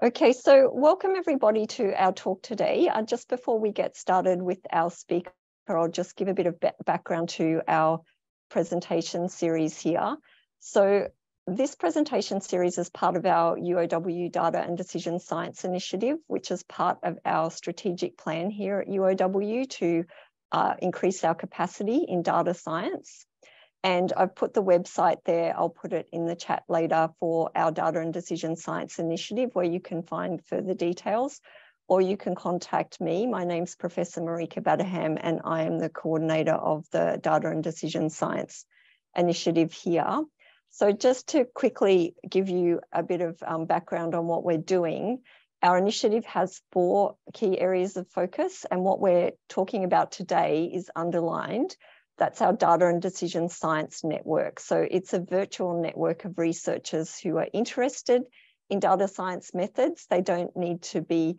Okay, so welcome everybody to our talk today. Uh, just before we get started with our speaker, I'll just give a bit of background to our presentation series here. So this presentation series is part of our UOW Data and Decision Science Initiative, which is part of our strategic plan here at UOW to uh, increase our capacity in data science. And I've put the website there. I'll put it in the chat later for our Data and Decision Science Initiative, where you can find further details, or you can contact me. My name's Professor Marijka Batterham, and I am the coordinator of the Data and Decision Science Initiative here. So just to quickly give you a bit of um, background on what we're doing, our initiative has four key areas of focus, and what we're talking about today is underlined that's our Data and Decision Science Network. So it's a virtual network of researchers who are interested in data science methods. They don't need to be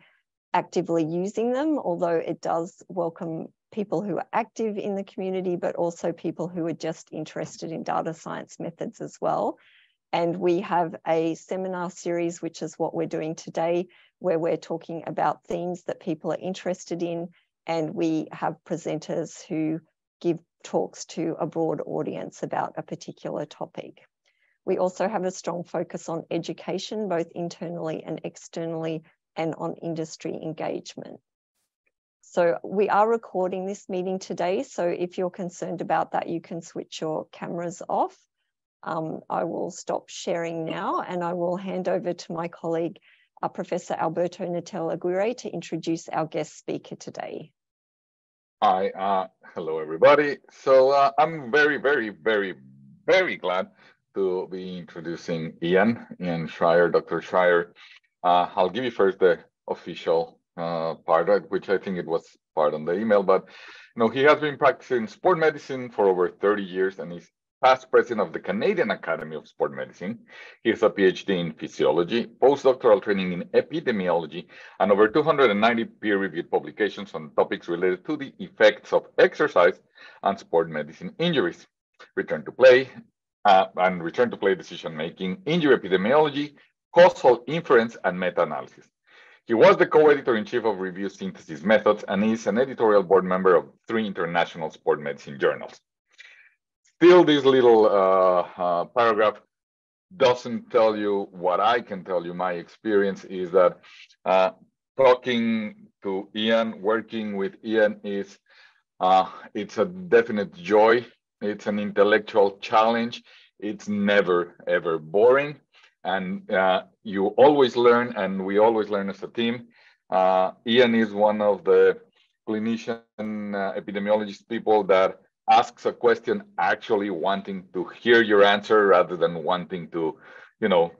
actively using them, although it does welcome people who are active in the community, but also people who are just interested in data science methods as well. And we have a seminar series, which is what we're doing today, where we're talking about themes that people are interested in. And we have presenters who give talks to a broad audience about a particular topic. We also have a strong focus on education, both internally and externally, and on industry engagement. So we are recording this meeting today. So if you're concerned about that, you can switch your cameras off. Um, I will stop sharing now and I will hand over to my colleague, uh, Professor Alberto Nettel Aguirre to introduce our guest speaker today. Hi, uh, hello everybody. So uh, I'm very, very, very, very glad to be introducing Ian, Ian Shrier, Dr. Shrier. Uh, I'll give you first the official uh, part, which I think it was part on the email, but you know, he has been practicing sport medicine for over 30 years and he's past president of the Canadian Academy of Sport Medicine. He has a PhD in physiology, postdoctoral training in epidemiology, and over 290 peer-reviewed publications on topics related to the effects of exercise and sport medicine injuries, return to play, uh, and return to play decision-making, injury epidemiology, causal inference, and meta-analysis. He was the co-editor-in-chief of Review Synthesis Methods and is an editorial board member of three international sport medicine journals still this little uh, uh, paragraph doesn't tell you what I can tell you. My experience is that uh, talking to Ian, working with Ian is uh, it's a definite joy. It's an intellectual challenge. It's never ever boring, and uh, you always learn, and we always learn as a team. Uh, Ian is one of the clinician epidemiologist people that asks a question actually wanting to hear your answer rather than wanting to, you know,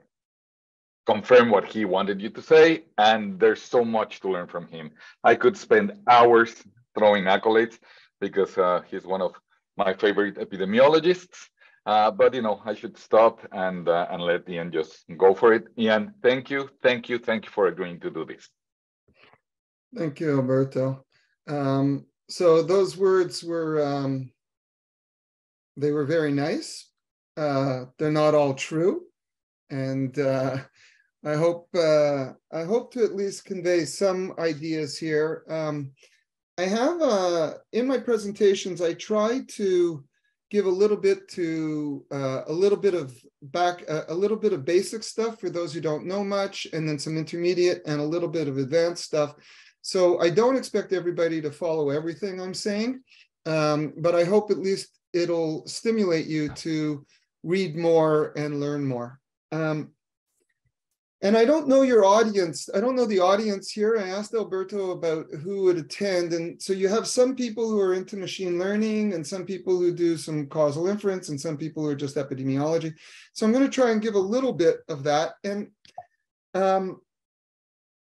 confirm what he wanted you to say. And there's so much to learn from him. I could spend hours throwing accolades because uh, he's one of my favorite epidemiologists. Uh, but you know, I should stop and uh, and let Ian just go for it. Ian, thank you, thank you, thank you for agreeing to do this. Thank you, Alberto. Um, so those words were um, they were very nice. Uh, they're not all true, and uh, I hope uh, I hope to at least convey some ideas here. Um, I have uh, in my presentations I try to give a little bit to uh, a little bit of back a little bit of basic stuff for those who don't know much, and then some intermediate and a little bit of advanced stuff. So I don't expect everybody to follow everything I'm saying, um, but I hope at least it'll stimulate you to read more and learn more. Um, and I don't know your audience. I don't know the audience here. I asked Alberto about who would attend. And so you have some people who are into machine learning and some people who do some causal inference and some people who are just epidemiology. So I'm going to try and give a little bit of that. And um,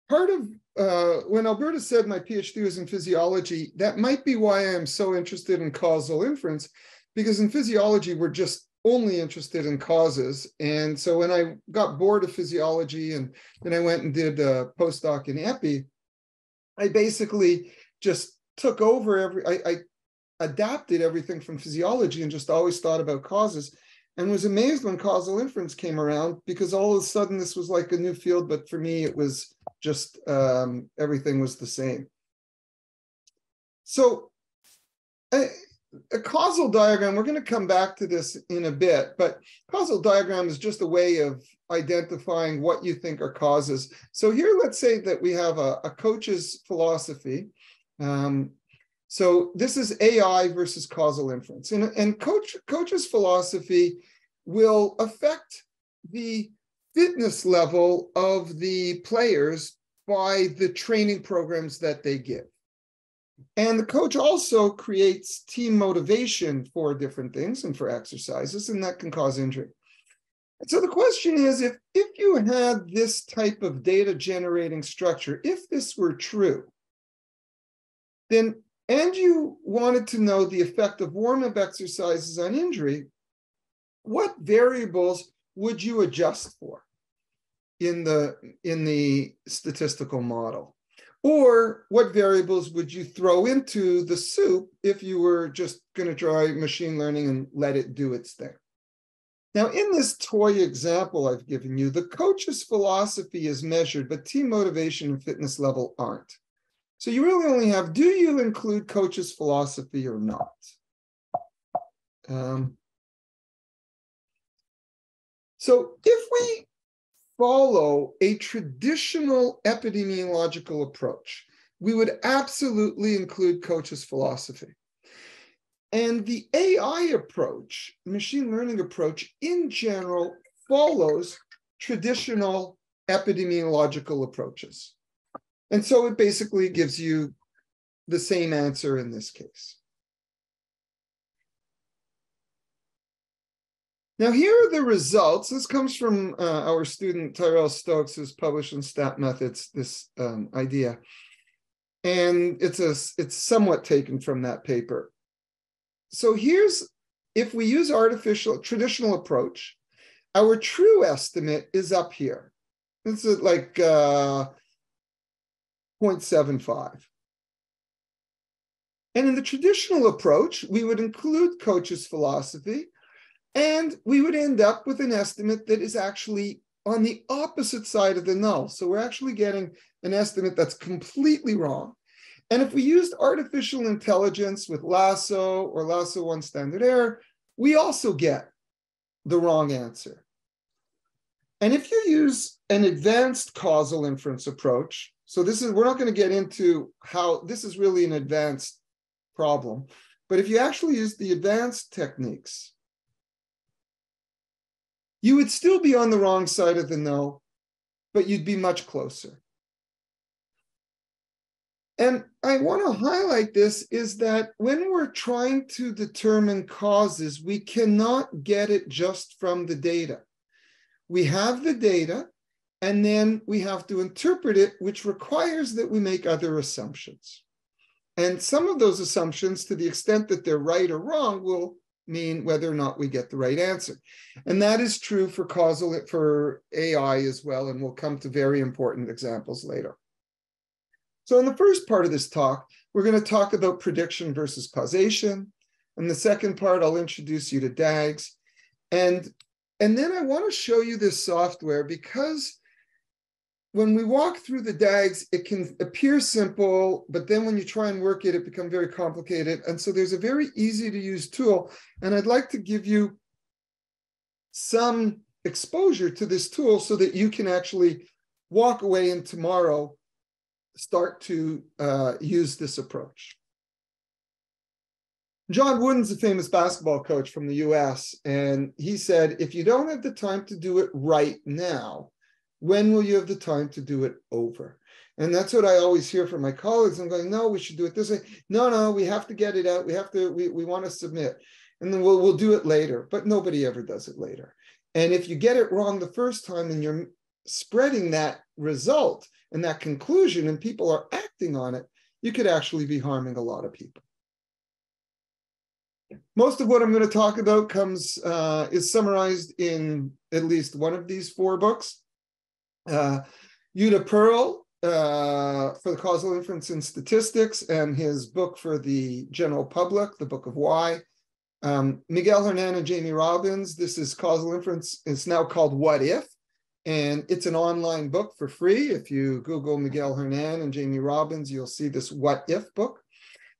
part of uh, when Alberto said my PhD was in physiology, that might be why I'm so interested in causal inference, because in physiology, we're just only interested in causes. And so when I got bored of physiology and then I went and did a postdoc in epi, I basically just took over every, I, I adapted everything from physiology and just always thought about causes. And was amazed when causal inference came around because all of a sudden this was like a new field, but for me it was just um, everything was the same. So a, a causal diagram, we're going to come back to this in a bit, but causal diagram is just a way of identifying what you think are causes. So here, let's say that we have a, a coach's philosophy. Um, so this is AI versus causal inference. And, and coach, coach's philosophy will affect the fitness level of the players by the training programs that they give. And the coach also creates team motivation for different things and for exercises, and that can cause injury. And so the question is if, if you had this type of data generating structure, if this were true, then and you wanted to know the effect of warm up exercises on injury, what variables would you adjust for in the, in the statistical model? Or what variables would you throw into the soup if you were just going to try machine learning and let it do its thing? Now, in this toy example I've given you, the coach's philosophy is measured, but team motivation and fitness level aren't. So you really only have, do you include coach's philosophy or not? Um, so if we follow a traditional epidemiological approach, we would absolutely include coach's philosophy. And the AI approach, machine learning approach in general, follows traditional epidemiological approaches. And so it basically gives you the same answer in this case. Now, here are the results. This comes from uh, our student Tyrell Stokes, who's published in Stat Methods this um, idea. And it's a it's somewhat taken from that paper. So here's if we use artificial traditional approach, our true estimate is up here. This is like uh, 0.75. And in the traditional approach, we would include Coach's philosophy, and we would end up with an estimate that is actually on the opposite side of the null. So we're actually getting an estimate that's completely wrong. And if we used artificial intelligence with Lasso or Lasso one standard error, we also get the wrong answer. And if you use an advanced causal inference approach, so this is, we're not going to get into how this is really an advanced problem, but if you actually use the advanced techniques, you would still be on the wrong side of the null, but you'd be much closer. And I want to highlight this is that when we're trying to determine causes, we cannot get it just from the data. We have the data, and then we have to interpret it, which requires that we make other assumptions. And some of those assumptions, to the extent that they're right or wrong, will mean whether or not we get the right answer. And that is true for causal for AI as well, and we'll come to very important examples later. So in the first part of this talk, we're going to talk about prediction versus causation. In the second part, I'll introduce you to DAGs. And, and then I want to show you this software because when we walk through the DAGs, it can appear simple, but then when you try and work it, it becomes very complicated. And so there's a very easy to use tool. And I'd like to give you some exposure to this tool so that you can actually walk away and tomorrow start to uh, use this approach. John Wooden's a famous basketball coach from the US, and he said, if you don't have the time to do it right now, when will you have the time to do it over? And that's what I always hear from my colleagues. I'm going, no, we should do it this way. No, no, we have to get it out. We have to, we, we want to submit. And then we'll, we'll do it later. But nobody ever does it later. And if you get it wrong the first time and you're spreading that result and that conclusion and people are acting on it, you could actually be harming a lot of people. Most of what I'm going to talk about comes uh, is summarized in at least one of these four books. Uh, Judea Pearl uh, for the causal inference in statistics and his book for the general public, the book of why. Um, Miguel Hernan and Jamie Robins, this is causal inference. It's now called What If? And it's an online book for free. If you Google Miguel Hernan and Jamie Robins, you'll see this What If book.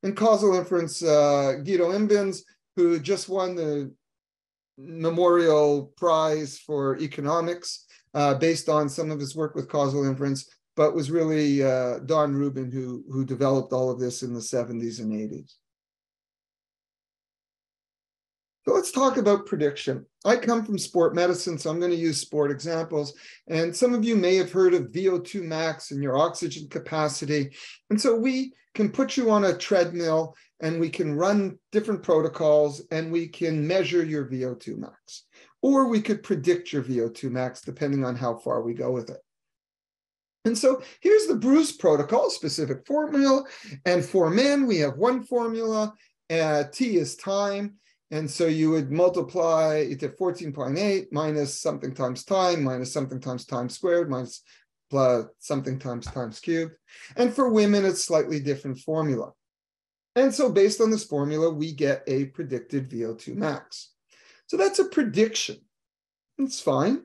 And causal inference, uh, Guido Imbens, who just won the Memorial Prize for Economics uh, based on some of his work with causal inference, but was really uh, Don Rubin who, who developed all of this in the 70s and 80s. So let's talk about prediction. I come from sport medicine, so I'm going to use sport examples. And some of you may have heard of VO2 max and your oxygen capacity. And so we can put you on a treadmill and we can run different protocols and we can measure your VO2 max. Or we could predict your VO2 max depending on how far we go with it. And so here's the Bruce protocol, specific formula. And for men, we have one formula. Uh, T is time. And so you would multiply it to 14.8 minus something times time, minus something times time squared, minus plus something times times cubed. And for women, it's slightly different formula. And so based on this formula, we get a predicted VO2 max. So that's a prediction. It's fine.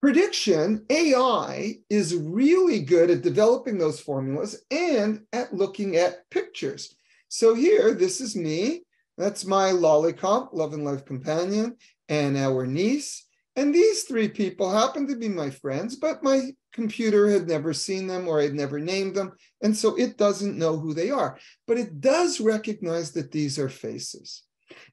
Prediction, AI is really good at developing those formulas and at looking at pictures. So here, this is me. That's my lollipop, love and life companion, and our niece. And these three people happen to be my friends, but my computer had never seen them or had never named them. And so it doesn't know who they are, but it does recognize that these are faces.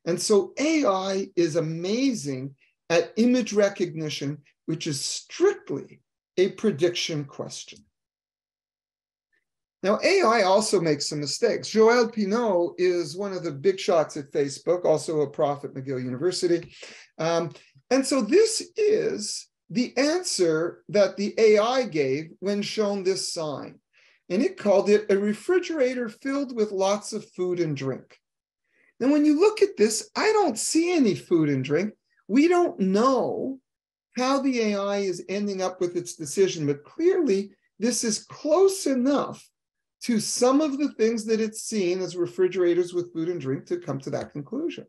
And so AI is amazing at image recognition, which is strictly a prediction question. Now, AI also makes some mistakes. Joelle Pineau is one of the big shots at Facebook, also a prof at McGill University. Um, and so this is the answer that the AI gave when shown this sign. And it called it a refrigerator filled with lots of food and drink. Now, when you look at this, I don't see any food and drink. We don't know how the AI is ending up with its decision, but clearly this is close enough to some of the things that it's seen as refrigerators with food and drink to come to that conclusion.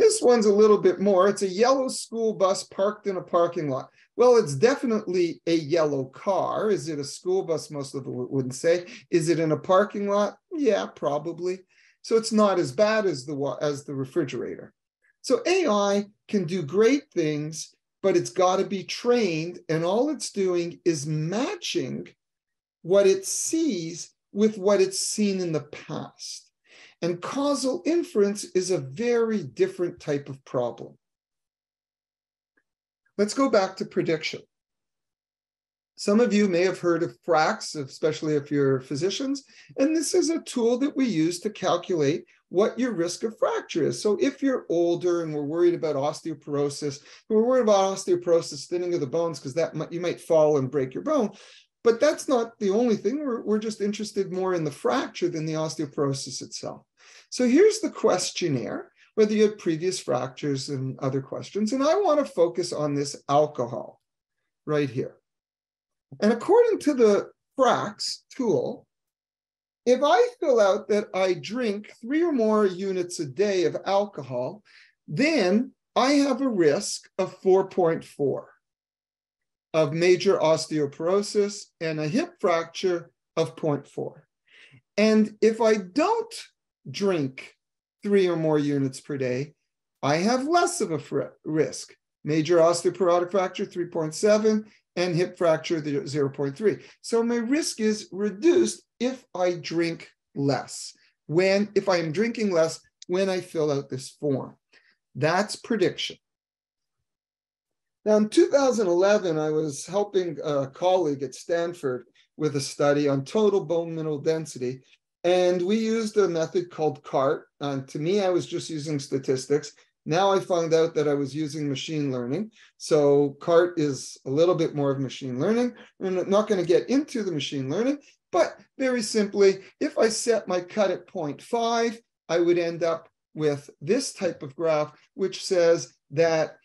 This one's a little bit more. It's a yellow school bus parked in a parking lot. Well, it's definitely a yellow car. Is it a school bus? Most of them wouldn't say. Is it in a parking lot? Yeah, probably. So it's not as bad as the as the refrigerator. So AI can do great things, but it's got to be trained, and all it's doing is matching what it sees with what it's seen in the past. And causal inference is a very different type of problem. Let's go back to prediction. Some of you may have heard of FRAX, especially if you're physicians, and this is a tool that we use to calculate what your risk of fracture is. So if you're older and we're worried about osteoporosis, we're worried about osteoporosis, thinning of the bones, because that might, you might fall and break your bone, but that's not the only thing. We're, we're just interested more in the fracture than the osteoporosis itself. So here's the questionnaire, whether you had previous fractures and other questions. And I want to focus on this alcohol right here. And according to the FRAX tool, if I fill out that I drink three or more units a day of alcohol, then I have a risk of 4.4 of major osteoporosis and a hip fracture of 0.4. And if I don't drink three or more units per day, I have less of a risk. Major osteoporotic fracture 3.7 and hip fracture 0.3. So my risk is reduced if I drink less. When if I am drinking less when I fill out this form. That's prediction. Now, in 2011, I was helping a colleague at Stanford with a study on total bone mineral density. And we used a method called CART. And to me, I was just using statistics. Now I found out that I was using machine learning. So CART is a little bit more of machine learning. I'm not going to get into the machine learning, but very simply, if I set my cut at 0.5, I would end up with this type of graph, which says that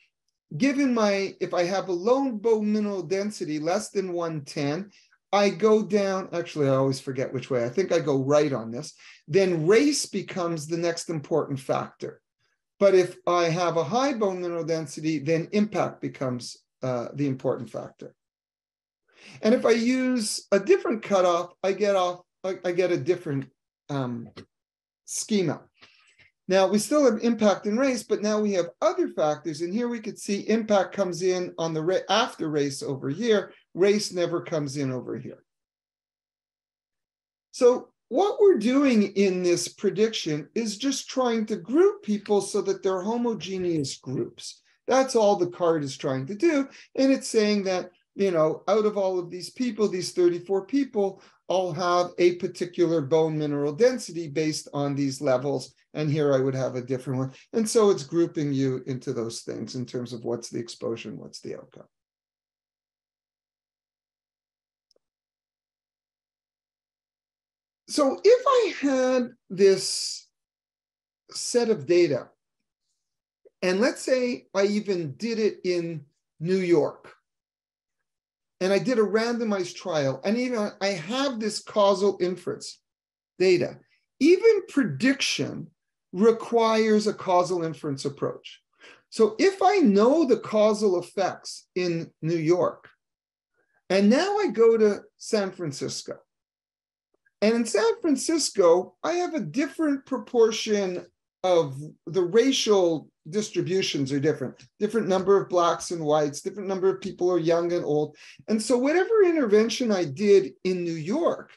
given my, if I have a lone bone mineral density less than 110, I go down, actually, I always forget which way. I think I go right on this. Then race becomes the next important factor. But if I have a high bone mineral density, then impact becomes uh, the important factor. And if I use a different cutoff, I get off, I, I get a different um, schema. Now we still have impact and race, but now we have other factors. And here we could see impact comes in on the after race over here. Race never comes in over here. So what we're doing in this prediction is just trying to group people so that they're homogeneous groups. That's all the CART is trying to do. And it's saying that, you know, out of all of these people, these 34 people all have a particular bone mineral density based on these levels. And here I would have a different one. And so it's grouping you into those things in terms of what's the exposure and what's the outcome. So if I had this set of data, and let's say I even did it in New York, and I did a randomized trial, and even I have this causal inference data. Even prediction requires a causal inference approach. So if I know the causal effects in New York, and now I go to San Francisco, and in San Francisco, I have a different proportion of the racial distributions are different. Different number of blacks and whites different number of people are young and old. And so whatever intervention i did in new york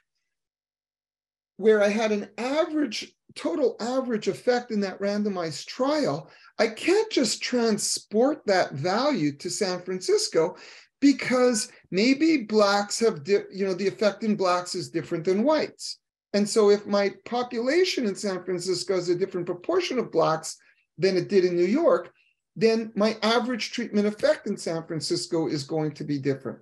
where i had an average total average effect in that randomized trial i can't just transport that value to san francisco because maybe blacks have you know the effect in blacks is different than whites and so if my population in san francisco is a different proportion of blacks than it did in New York, then my average treatment effect in San Francisco is going to be different.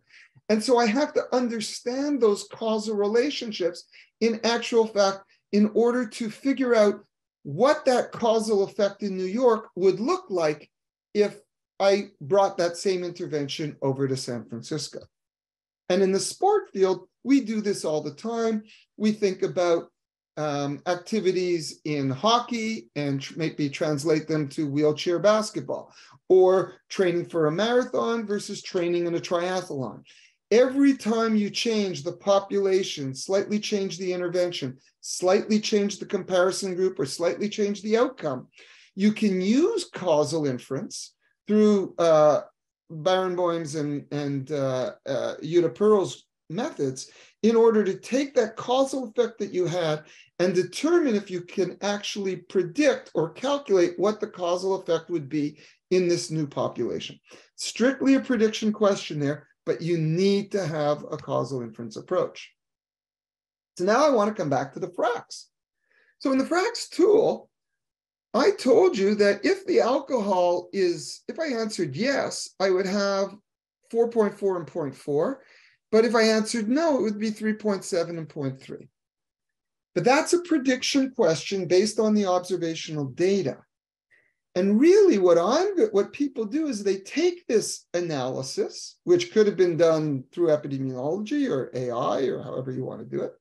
And so I have to understand those causal relationships in actual fact in order to figure out what that causal effect in New York would look like if I brought that same intervention over to San Francisco. And in the sport field, we do this all the time. We think about um, activities in hockey and tr- maybe translate them to wheelchair basketball or training for a marathon versus training in a triathlon. Every time you change the population, slightly change the intervention, slightly change the comparison group, or slightly change the outcome, you can use causal inference through uh, Bareinboim's and, and uh, uh, Pearl's methods in order to take that causal effect that you had and determine if you can actually predict or calculate what the causal effect would be in this new population. Strictly a prediction question there, but you need to have a causal inference approach. So now I want to come back to the FRAX. So in the FRAX tool, I told you that if the alcohol is, if I answered yes, I would have 4.4 and 0.4. But if I answered no, it would be 3.7 and 0.3. But that's a prediction question based on the observational data. And really what I'm what people do is they take this analysis, which could have been done through epidemiology or AI or however you want to do it.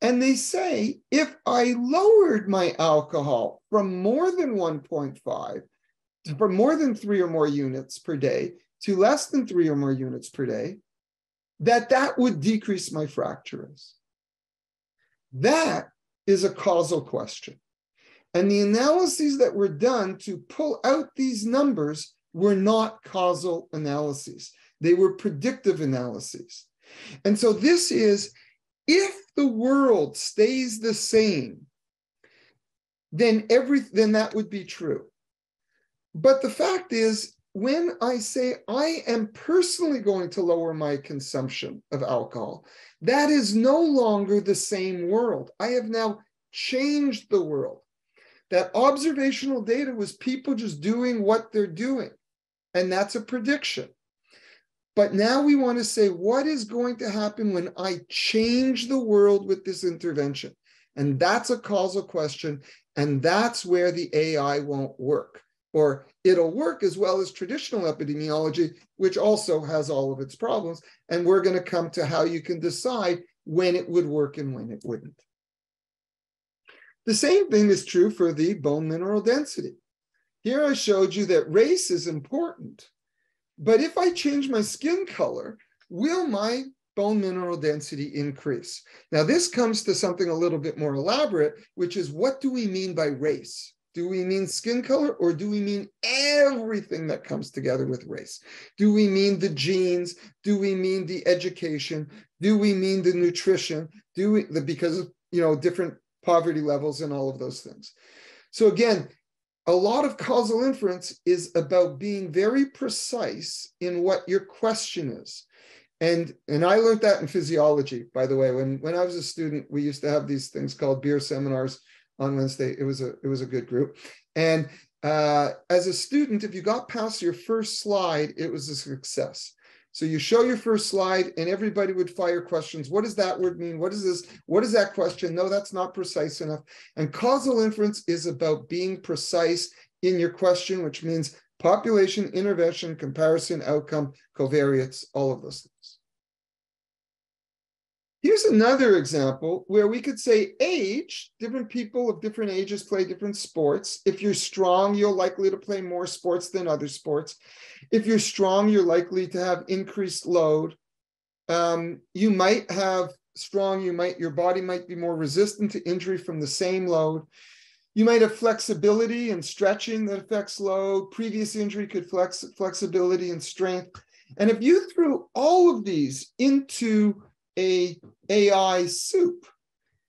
And they say, if I lowered my alcohol from more than 1.5 from more than three or more units per day to less than three or more units per day, that that would decrease my fracture risk. That is a causal question. And the analyses that were done to pull out these numbers were not causal analyses, they were predictive analyses. And so this is if the world stays the same, then every then that would be true. But the fact is, when I say I am personally going to lower my consumption of alcohol, that is no longer the same world. I have now changed the world. That observational data was people just doing what they're doing. And that's a prediction. But now we want to say, what is going to happen when I change the world with this intervention? And that's a causal question. And that's where the AI won't work. or it'll work as well as traditional epidemiology, which also has all of its problems. And we're going to come to how you can decide when it would work and when it wouldn't. The same thing is true for the bone mineral density. Here I showed you that race is important, but if I change my skin color, will my bone mineral density increase? Now, this comes to something a little bit more elaborate, which is what do we mean by race? Do we mean skin color or do we mean everything that comes together with race? Do we mean the genes? Do we mean the education? Do we mean the nutrition? Do we, the, because of, you know, different poverty levels and all of those things. So again, a lot of causal inference is about being very precise in what your question is. And, and I learned that in physiology, by the way. When, when I was a student, we used to have these things called beer seminars on Wednesday. It was a, it was a good group. And uh, as a student, if you got past your first slide, it was a success. So you show your first slide and everybody would fire questions. What does that word mean? What is this? What is that question? No, that's not precise enough. And causal inference is about being precise in your question, which means population, intervention, comparison, outcome, covariates, all of those things. Here's another example where we could say age, different people of different ages play different sports. If you're strong, you're likely to play more sports than other sports. If you're strong, you're likely to have increased load. Um, you might have strong, you might, your body might be more resistant to injury from the same load. You might have flexibility and stretching that affects load. Previous injury could flex flexibility and strength. And if you threw all of these into a AI soup,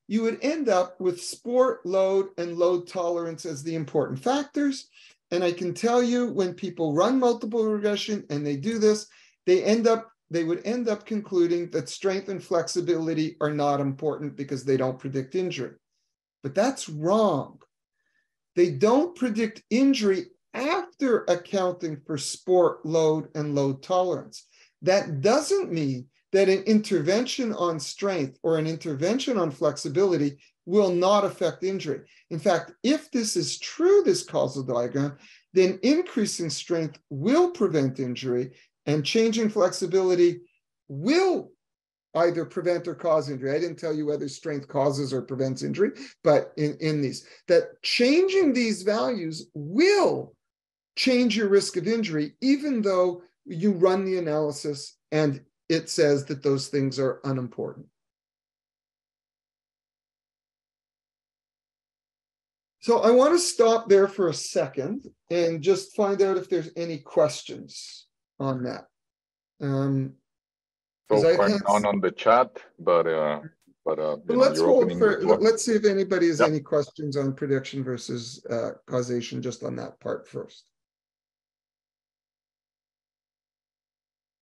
you would end up with sport load and load tolerance as the important factors. And I can tell you when people run multiple regression and they do this, they end up they would end up concluding that strength and flexibility are not important because they don't predict injury. But that's wrong. They don't predict injury after accounting for sport load and load tolerance. That doesn't mean that an intervention on strength or an intervention on flexibility will not affect injury. In fact, if this is true, this causal diagram, then increasing strength will prevent injury and changing flexibility will either prevent or cause injury. I didn't tell you whether strength causes or prevents injury, but in, in these, that changing these values will change your risk of injury, even though you run the analysis and it says that those things are unimportant. So I want to stop there for a second and just find out if there's any questions on that. Um, so far none on the chat, but uh, but uh, let's hold for. Let's see if anybody has yep. any questions on prediction versus uh, causation, just on that part first.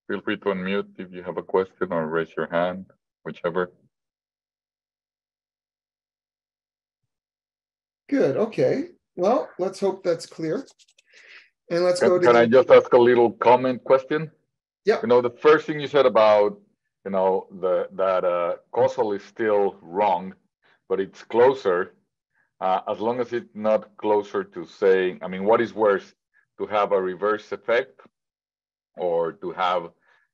Feel free to unmute if you have a question or raise your hand, whichever. Good. Okay. Well, let's hope that's clear. And let's can, go to. Can I just ask a little comment question? Yeah. You know, the first thing you said about, you know, the that uh, causal is still wrong, but it's closer. Uh, as long as it's not closer to saying, I mean, what is worse, to have a reverse effect or to have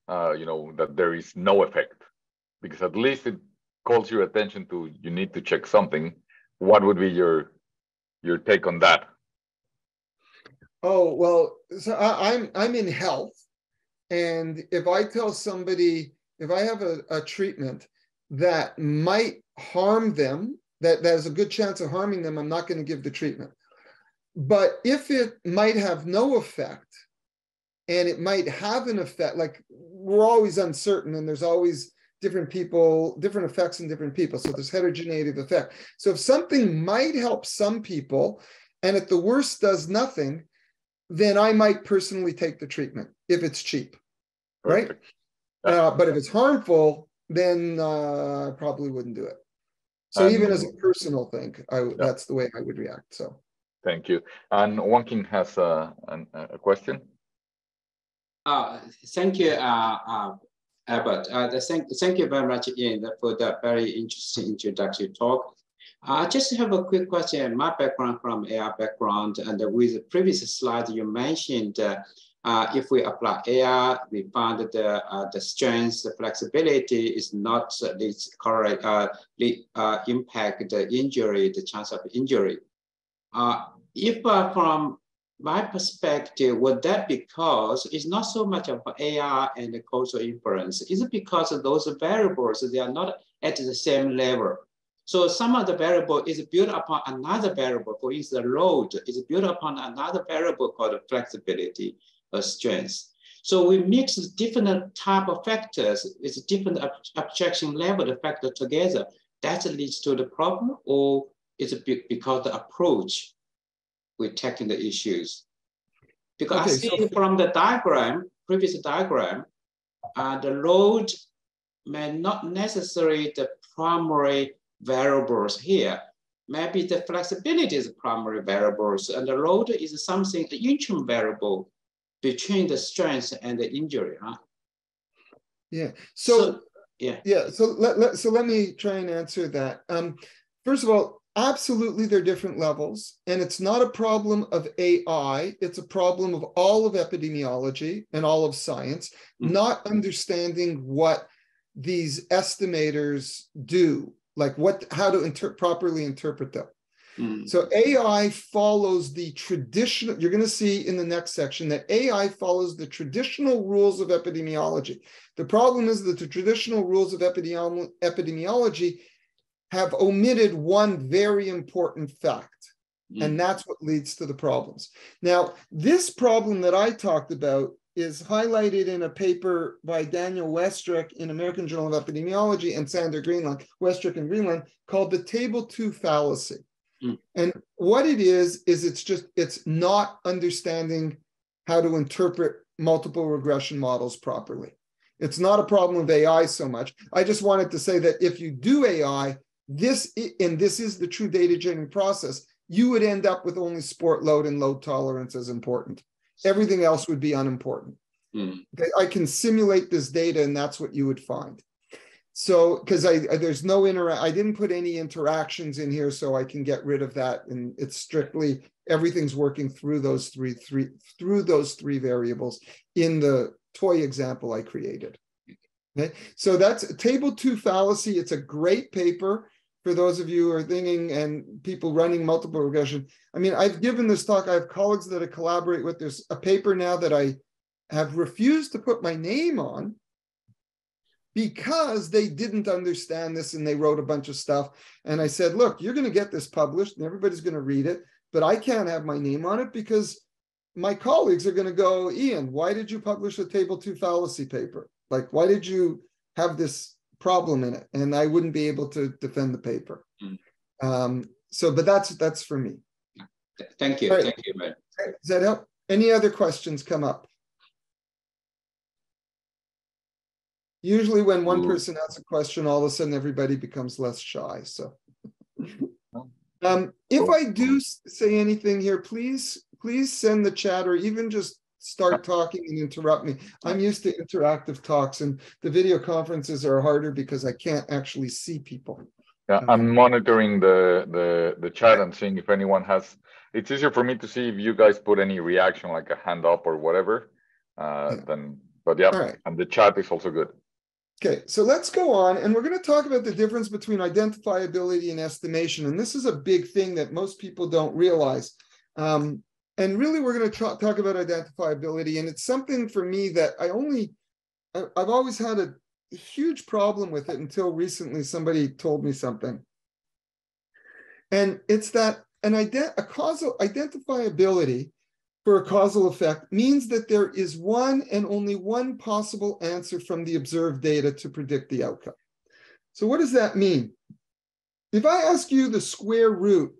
uh, you know that there is no effect. Because at least it calls your attention to you need to check something. What would be your your take on that? Oh well so I, i'm i'm in health. And if i tell somebody if i have a, a treatment that might harm them that, that has a good chance of harming them i'm not going to give the treatment. But if it might have no effect and it might have an effect like we're always uncertain and there's always different people different effects in different people. So there's heterogeneity of effect. So if something might help some people and at the worst does nothing then i might personally take the treatment if it's cheap right? Uh, but if it's harmful then uh, i probably wouldn't do it. So even as a personal thing I, yeah. that's the way i would react so. Thank you. And Wanking has a, a question uh, thank you, uh, uh, Albert. Uh, thank, thank you very much, Ian, for that very interesting introductory talk. I just have a quick question. My background from AI background, and with the previous slide you mentioned, uh, uh, if we apply AI, we found that the, uh, the strength, the flexibility is not uh, correct, uh, uh, impact the injury, the chance of injury. Uh, if uh, from my perspective, would that because it's not so much of AI and causal inference? Is it because of those variables, they are not at the same level? So some of the variable is built upon another variable, for instance, the load is built upon another variable called flexibility or strength. So we mix different type of factors, it's different ab abstraction level factor together. That leads to the problem, or is it because the approach with tackling the issues? Because okay, I see so from the diagram, previous diagram, uh, the load may not necessarily the primary variables here. Maybe the flexibility is primary variables and the load is something, the interim variable between the strength and the injury. Huh? Yeah. So, so yeah. Yeah. So let, let, so let me try and answer that. Um, first of all, absolutely they're different levels and it's not a problem of ai it's a problem of all of epidemiology and all of science mm-hmm. not understanding what these estimators do like what how to inter- properly interpret them mm. so ai follows the traditional you're going to see in the next section that ai follows the traditional rules of epidemiology the problem is that the traditional rules of epidemi- epidemiology have omitted one very important fact mm. and that's what leads to the problems now this problem that i talked about is highlighted in a paper by Daniel Westreich in American Journal of Epidemiology and Sander Greenland, Westreich and Greenland, called the table two fallacy. Mm. And what it is, is it's just, it's not understanding how to interpret multiple regression models properly. It's not a problem of AI so much. I just wanted to say that if you do AI, this, and this is the true data generating process, you would end up with only sport load and load tolerance as important everything else would be unimportant. Mm. I can simulate this data, and that's what you would find. So, because I, I, there's no inter, I didn't put any interactions in here, so I can get rid of that, and it's strictly everything's working through those three, three through those three variables in the toy example I created. Okay, so that's table two fallacy. It's a great paper for those of you who are thinking and people running multiple regression. I mean, I've given this talk, I have colleagues that I collaborate with. There's a paper now that I have refused to put my name on because they didn't understand this and they wrote a bunch of stuff. And I said, look, you're going to get this published and everybody's going to read it, but I can't have my name on it because my colleagues are going to go, Ian, why did you publish a table two fallacy paper? Like, why did you have this problem in it, and I wouldn't be able to defend the paper. Mm. Um, so, but that's that's for me. Thank you. Right. Thank you, man. Does that help? Any other questions come up? Usually, when one Ooh. person asks a question, all of a sudden everybody becomes less shy. So, um, if I do say anything here, please please send the chat or even just start talking and interrupt me. I'm used to interactive talks, and the video conferences are harder because I can't actually see people. Yeah, I'm um, monitoring the the the chat and seeing if anyone has. It's easier for me to see if you guys put any reaction, like a hand up or whatever. Uh, yeah. Then, but yeah, right. and the chat is also good. Okay, so let's go on, and we're going to talk about the difference between identifiability and estimation, and this is a big thing that most people don't realize. Um, and really we're going to talk about identifiability and it's something for me that i only i've always had a huge problem with it until recently somebody told me something. And it's that an ident- a causal identifiability for a causal effect means that there is one and only one possible answer from the observed data to predict the outcome. So what does that mean? If i ask you the square root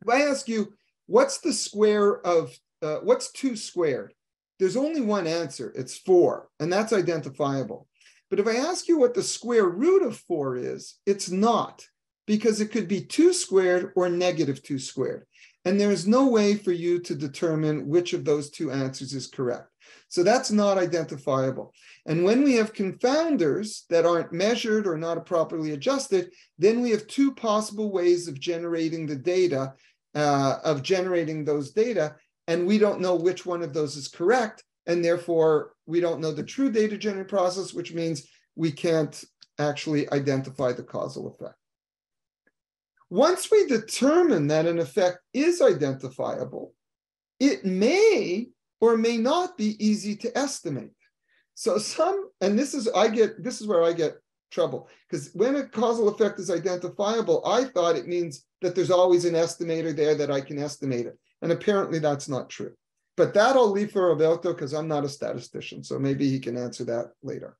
if i ask you what's the square of, uh, what's two squared? There's only one answer, it's four, and that's identifiable. But if I ask you what the square root of four is, it's not, because it could be two squared or negative two squared. And there's no way for you to determine which of those two answers is correct. So that's not identifiable. And when we have confounders that aren't measured or not properly adjusted, then we have two possible ways of generating the data, uh, of generating those data, and we don't know which one of those is correct. And therefore, we don't know the true data generating process, which means we can't actually identify the causal effect. Once we determine that an effect is identifiable, it may or may not be easy to estimate. So some, and this is I get this is where I get trouble because when a causal effect is identifiable, I thought it means that there's always an estimator there that I can estimate it, and apparently that's not true. But that I'll leave for Alberto because I'm not a statistician, so maybe he can answer that later.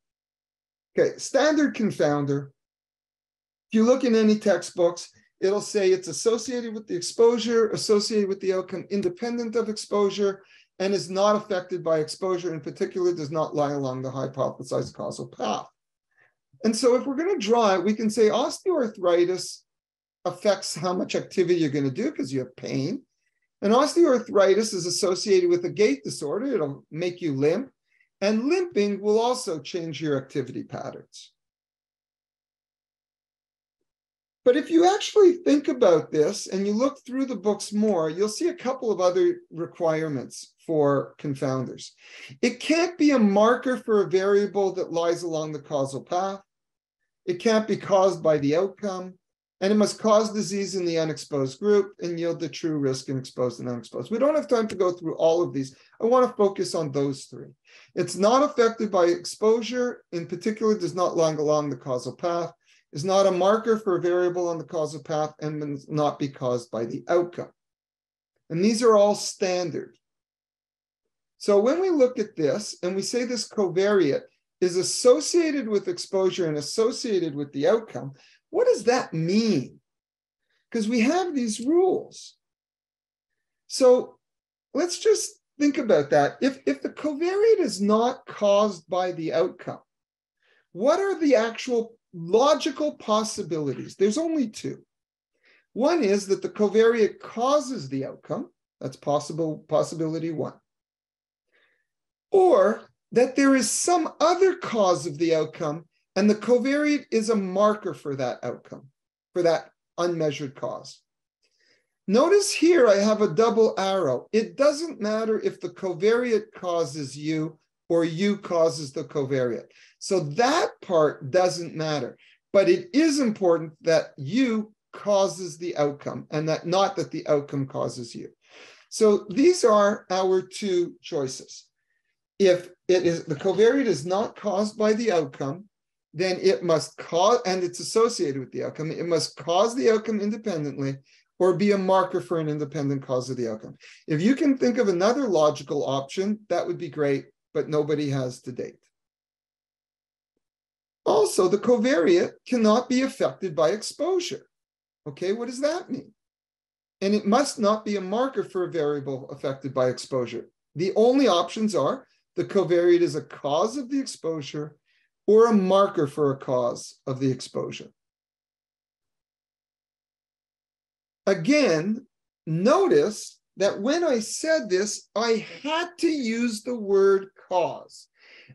Okay, standard confounder. If you look in any textbooks, it'll say it's associated with the exposure, associated with the outcome independent of exposure, and is not affected by exposure, in particular, does not lie along the hypothesized causal path. And so if we're going to draw it, we can say osteoarthritis affects how much activity you're going to do because you have pain. And osteoarthritis is associated with a gait disorder. It'll make you limp. And limping will also change your activity patterns. But if you actually think about this and you look through the books more, you'll see a couple of other requirements for confounders. It can't be a marker for a variable that lies along the causal path. It can't be caused by the outcome. And it must cause disease in the unexposed group and yield the true risk in exposed and unexposed. We don't have time to go through all of these. I want to focus on those three. It's not affected by exposure, in particular, does not lie along the causal path is not a marker for a variable on the causal path and not be caused by the outcome. And these are all standard. So when we look at this and we say this covariate is associated with exposure and associated with the outcome, what does that mean? Because we have these rules. So let's just think about that. If, if the covariate is not caused by the outcome, what are the actual logical possibilities. There's only two. One is that the covariate causes the outcome. That's possible possibility one. Or that there is some other cause of the outcome and the covariate is a marker for that outcome, for that unmeasured cause. Notice here I have a double arrow. It doesn't matter if the covariate causes you or you causes the covariate. So that part doesn't matter, but it is important that you causes the outcome and that not that the outcome causes you. So these are our two choices. If it is the covariate is not caused by the outcome, then it must cause, and it's associated with the outcome, it must cause the outcome independently or be a marker for an independent cause of the outcome. If you can think of another logical option, that would be great, but nobody has to date. Also, the covariate cannot be affected by exposure. Okay, what does that mean? And it must not be a marker for a variable affected by exposure. The only options are the covariate is a cause of the exposure or a marker for a cause of the exposure. Again, notice that when I said this, I had to use the word cause.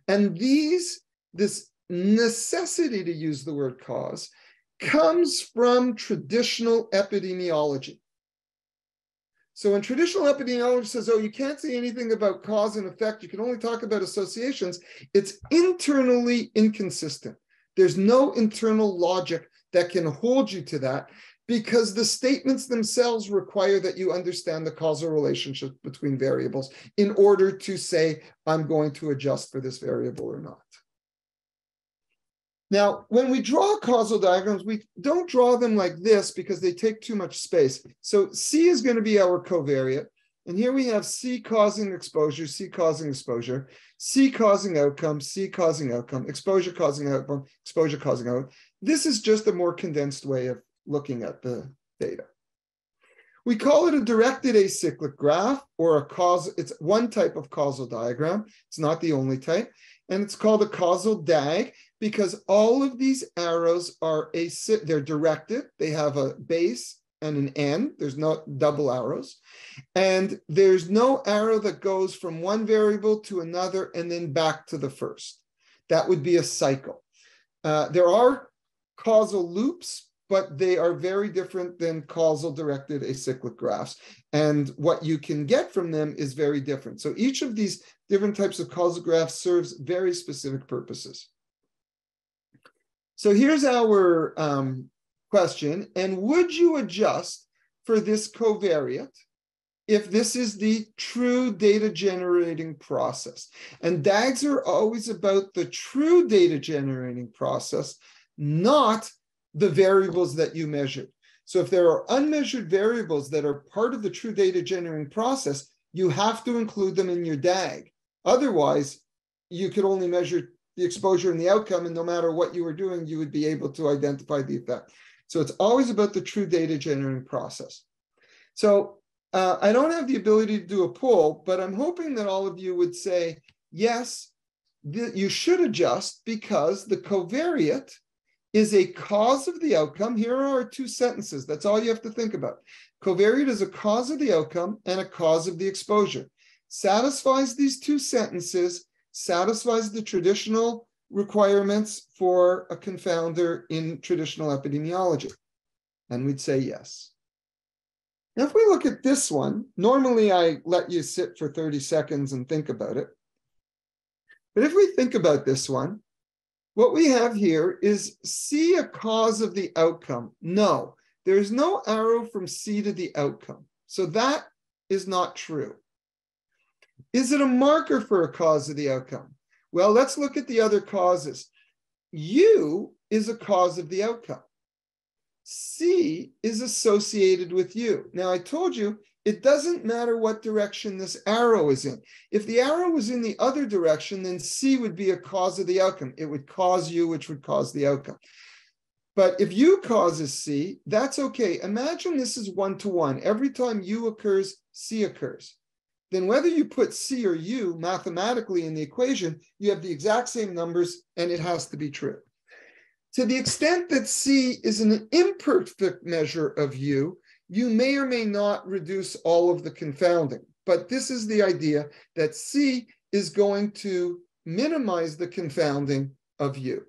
And these, this necessity to use the word cause comes from traditional epidemiology. So when traditional epidemiology says, oh, you can't say anything about cause and effect, you can only talk about associations, it's internally inconsistent. There's no internal logic that can hold you to that because the statements themselves require that you understand the causal relationship between variables in order to say, I'm going to adjust for this variable or not. Now, when we draw causal diagrams, we don't draw them like this because they take too much space. So C is going to be our covariate. And here we have C causing exposure, C causing exposure, C causing outcome, C causing outcome, exposure causing outcome, exposure causing outcome. This is just a more condensed way of looking at the data. We call it a directed acyclic graph or a cause. It's one type of causal diagram. It's not the only type. And it's called a causal DAG because all of these arrows are a they're directed. They have a base and an end There's no double arrows. And there's no arrow that goes from one variable to another and then back to the first. That would be a cycle. Uh, there are causal loops, but they are very different than causal directed acyclic graphs. And what you can get from them is very different. So each of these different types of causal graphs serves very specific purposes. So here's our um, question. And would you adjust for this covariate if this is the true data generating process? And DAGs are always about the true data generating process, not the variables that you measured. So if there are unmeasured variables that are part of the true data generating process, you have to include them in your DAG. Otherwise, you could only measure the exposure and the outcome, and no matter what you were doing, you would be able to identify the effect. So it's always about the true data generating process. So uh, I don't have the ability to do a poll, but I'm hoping that all of you would say, yes, you should adjust because the covariate is a cause of the outcome. Here are two sentences. That's all you have to think about. Covariate is a cause of the outcome and a cause of the exposure. Satisfies these two sentences, satisfies the traditional requirements for a confounder in traditional epidemiology? And we'd say yes. Now, if we look at this one, normally I let you sit for 30 seconds and think about it. But if we think about this one, what we have here is C a cause of the outcome. No, there's no arrow from C to the outcome. So that is not true. Is it a marker for a cause of the outcome? Well, let's look at the other causes. U is a cause of the outcome. C is associated with U. Now, I told you it doesn't matter what direction this arrow is in. If the arrow was in the other direction, then C would be a cause of the outcome. It would cause U, which would cause the outcome. But if U causes C, that's okay. Imagine this is one to one. Every time U occurs, C occurs then whether you put C or U mathematically in the equation, you have the exact same numbers and it has to be true. To the extent that C is an imperfect measure of U, you may or may not reduce all of the confounding. But this is the idea that C is going to minimize the confounding of U.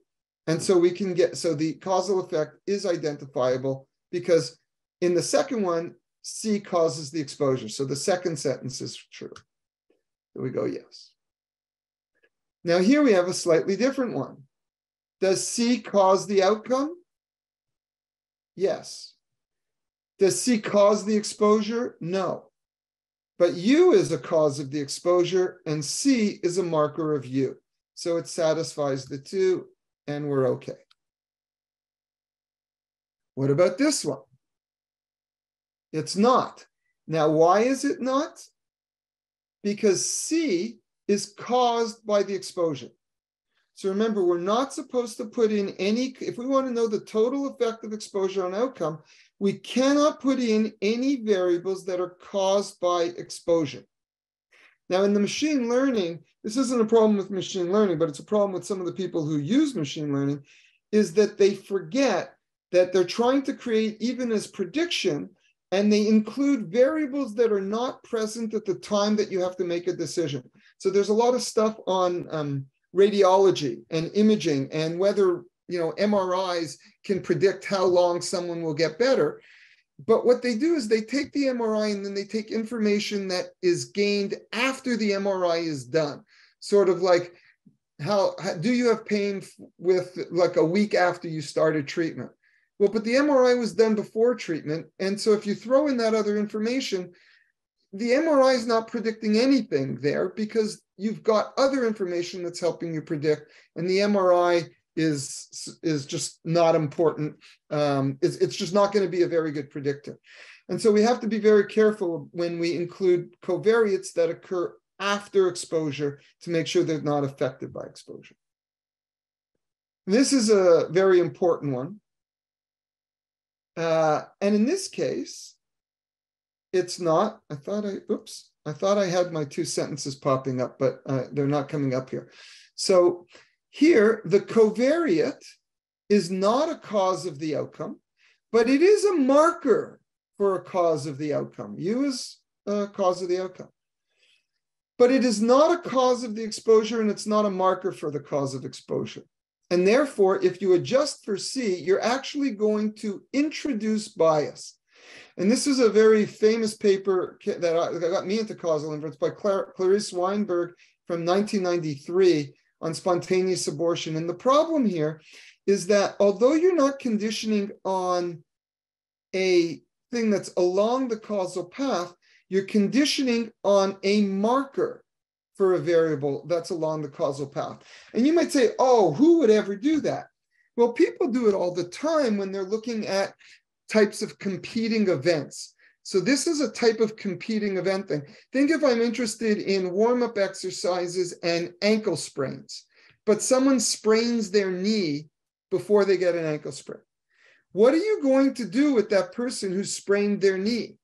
And so we can get, so the causal effect is identifiable because in the second one, C causes the exposure. So the second sentence is true. So we go yes. Now here we have a slightly different one. Does C cause the outcome? Yes. Does C cause the exposure? No. But U is a cause of the exposure and C is a marker of U. So it satisfies the two and we're okay. What about this one? It's not. Now, why is it not? Because C is caused by the exposure. So remember, we're not supposed to put in any, if we want to know the total effect of exposure on outcome, we cannot put in any variables that are caused by exposure. Now, in the machine learning, this isn't a problem with machine learning, but it's a problem with some of the people who use machine learning, is that they forget that they're trying to create, even as prediction, and they include variables that are not present at the time that you have to make a decision. So there's a lot of stuff on um, radiology and imaging and whether you know MRIs can predict how long someone will get better. But what they do is they take the MRI and then they take information that is gained after the MRI is done, sort of like how, how do you have pain with like a week after you started treatment? Well, but the MRI was done before treatment. And so if you throw in that other information, the MRI is not predicting anything there because you've got other information that's helping you predict. And the MRI is, is just not important. Um, it's, it's just not going to be a very good predictor. And so we have to be very careful when we include covariates that occur after exposure to make sure they're not affected by exposure. This is a very important one. Uh, and in this case, it's not. I thought I, oops, I thought I had my two sentences popping up, but uh, they're not coming up here. So here, the covariate is not a cause of the outcome, but it is a marker for a cause of the outcome. U is a cause of the outcome. But it is not a cause of the exposure and it's not a marker for the cause of exposure. And therefore, if you adjust for C, you're actually going to introduce bias. And this is a very famous paper that, got me into causal inference by Clarice Weinberg from 1993 on spontaneous abortion. And the problem here is that although you're not conditioning on a thing that's along the causal path, you're conditioning on a marker for a variable that's along the causal path. And you might say, oh, who would ever do that? Well, people do it all the time when they're looking at types of competing events. So this is a type of competing event thing. Think if I'm interested in warm-up exercises and ankle sprains, but someone sprains their knee before they get an ankle sprain. What are you going to do with that person who sprained their knee?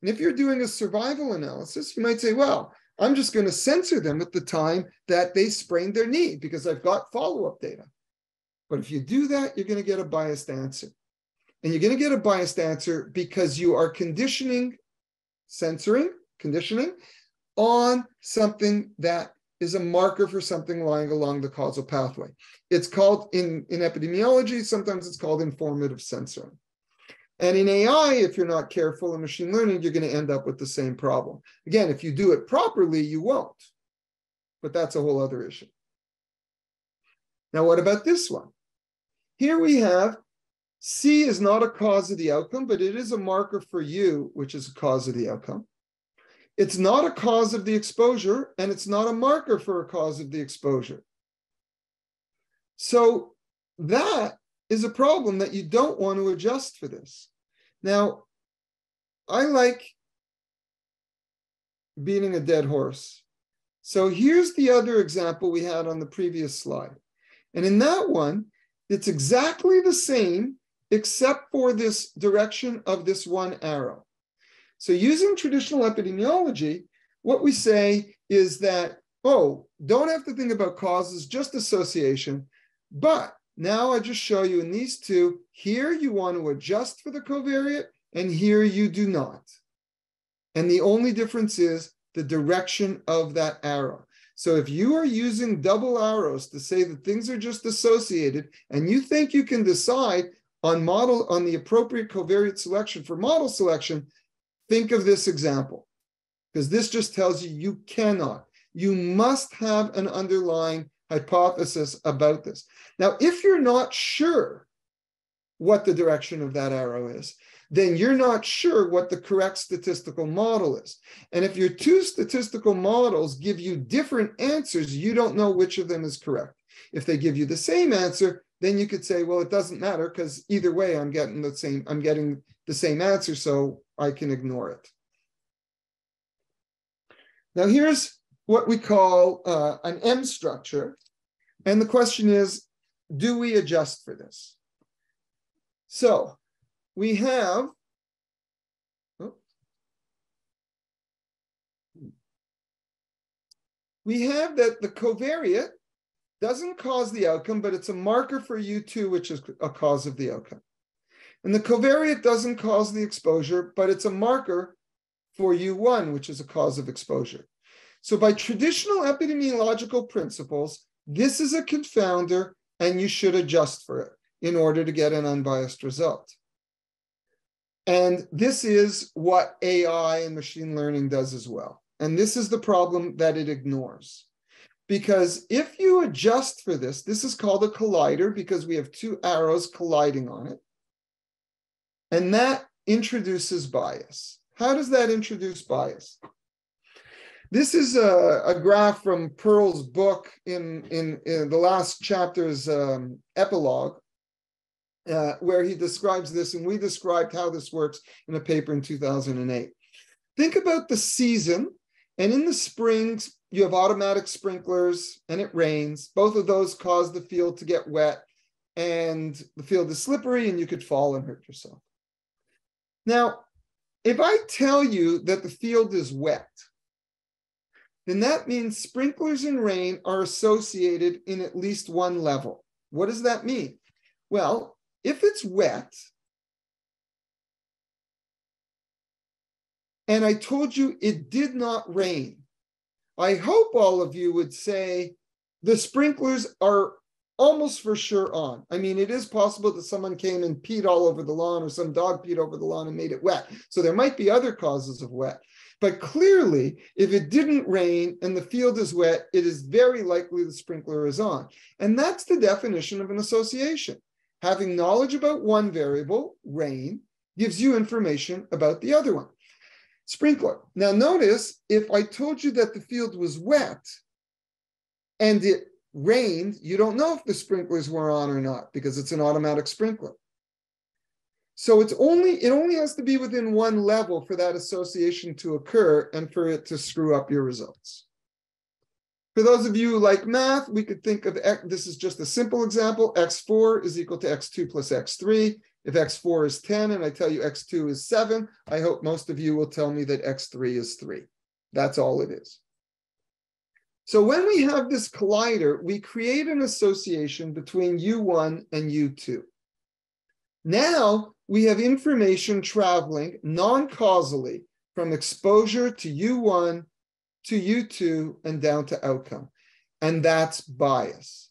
And if you're doing a survival analysis, you might say, well, I'm just going to censor them at the time that they sprained their knee because I've got follow-up data. But if you do that, you're going to get a biased answer. And you're going to get a biased answer because you are conditioning, censoring, conditioning on something that is a marker for something lying along the causal pathway. It's called in, in epidemiology, sometimes it's called informative censoring. And in AI, if you're not careful in machine learning, you're going to end up with the same problem. Again, if you do it properly, you won't. But that's a whole other issue. Now, what about this one? Here we have C is not a cause of the outcome, but it is a marker for U, which is a cause of the outcome. It's not a cause of the exposure, and it's not a marker for a cause of the exposure. So that is a problem that you don't want to adjust for this. Now, I like beating a dead horse. So here's the other example we had on the previous slide. And in that one, it's exactly the same, except for this direction of this one arrow. So using traditional epidemiology, what we say is that, oh, don't have to think about causes, just association. But now I just show you in these two, here you want to adjust for the covariate, and here you do not. And the only difference is the direction of that arrow. So if you are using double arrows to say that things are just associated, and you think you can decide on model on the appropriate covariate selection for model selection, think of this example, because this just tells you you cannot. You must have an underlying hypothesis about this. Now, if you're not sure what the direction of that arrow is, then you're not sure what the correct statistical model is. And if your two statistical models give you different answers, you don't know which of them is correct. If they give you the same answer, then you could say, well, it doesn't matter because either way, I'm getting the same, I'm getting the same answer, so I can ignore it. Now here's what we call uh, an M structure. And the question is, do we adjust for this? So we have, oh, we have that the covariate doesn't cause the outcome, but it's a marker for U2, which is a cause of the outcome. And the covariate doesn't cause the exposure, but it's a marker for U1, which is a cause of exposure. So by traditional epidemiological principles, this is a confounder and you should adjust for it in order to get an unbiased result. And this is what AI and machine learning does as well. And this is the problem that it ignores. Because if you adjust for this, this is called a collider because we have two arrows colliding on it. And that introduces bias. How does that introduce bias? This is a, a graph from Pearl's book in, in, in the last chapter's um, epilogue, uh, where he describes this, and we described how this works in a paper in 2008. Think about the season, and in the springs, you have automatic sprinklers and it rains. Both of those cause the field to get wet, and the field is slippery, and you could fall and hurt yourself. Now, if I tell you that the field is wet, then that means sprinklers and rain are associated in at least one level. What does that mean? Well, if it's wet, and I told you it did not rain, I hope all of you would say the sprinklers are almost for sure on. I mean, it is possible that someone came and peed all over the lawn or some dog peed over the lawn and made it wet. So there might be other causes of wet. But clearly, if it didn't rain and the field is wet, it is very likely the sprinkler is on. And that's the definition of an association. Having knowledge about one variable, rain, gives you information about the other one sprinkler. Now notice if I told you that the field was wet and it rained, you don't know if the sprinklers were on or not because it's an automatic sprinkler. So it's only it only has to be within one level for that association to occur and for it to screw up your results. For those of you like math, we could think of X, this is just a simple example. X4 is equal to X2 plus X3. If x4 is 10 and I tell you x2 is 7, I hope most of you will tell me that x3 is 3. That's all it is. So when we have this collider, we create an association between U1 and U2. Now we have information traveling non-causally from exposure to U1 to U2 and down to outcome. And that's bias.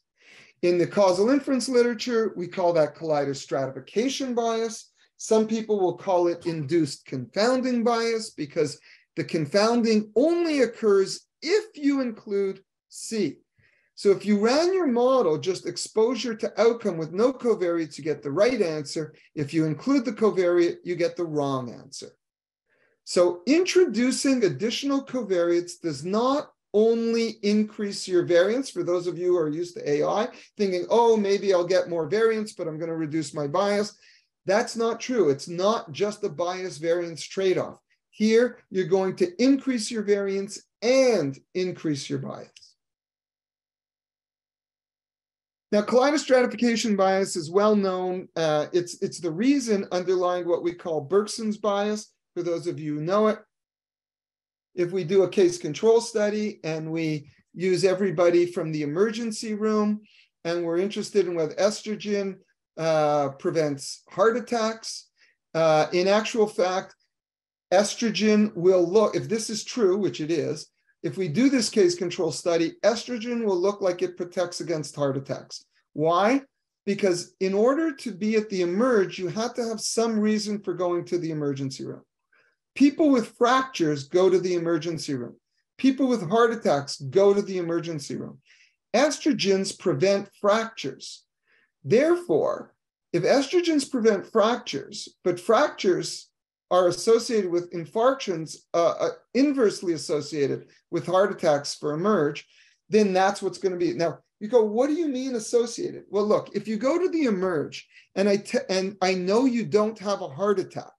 In the causal inference literature, we call that collider stratification bias. Some people will call it induced confounding bias because the confounding only occurs if you include C. So if you ran your model just exposure to outcome with no covariates, you get the right answer. If you include the covariate, you get the wrong answer. So introducing additional covariates does not only increase your variance for those of you who are used to AI, thinking, oh, maybe I'll get more variance, but I'm going to reduce my bias. That's not true. It's not just a bias variance trade off. Here, you're going to increase your variance and increase your bias. Now, stratification bias is well known. Uh, it's, it's the reason underlying what we call Berkson's bias, for those of you who know it if we do a case control study and we use everybody from the emergency room and we're interested in whether estrogen uh, prevents heart attacks, uh, in actual fact, estrogen will look, if this is true, which it is, if we do this case control study, estrogen will look like it protects against heart attacks. Why? Because in order to be at the emerge, you have to have some reason for going to the emergency room. People with fractures go to the emergency room. People with heart attacks go to the emergency room. Estrogens prevent fractures. Therefore, if estrogens prevent fractures, but fractures are associated with infarctions, uh, uh, inversely associated with heart attacks for emerge, then that's what's going to be. Now, you go, what do you mean associated? Well, look, if you go to the emerge and I and I know you don't have a heart attack,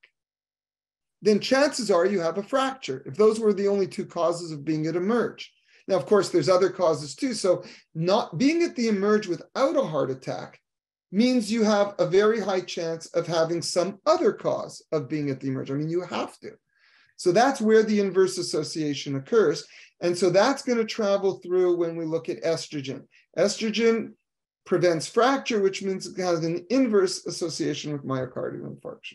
then chances are you have a fracture if those were the only two causes of being at emerge. Now, of course, there's other causes too. So not being at the emerge without a heart attack means you have a very high chance of having some other cause of being at the emerge. I mean, you have to. So that's where the inverse association occurs. And so that's going to travel through when we look at estrogen. Estrogen prevents fracture, which means it has an inverse association with myocardial infarction.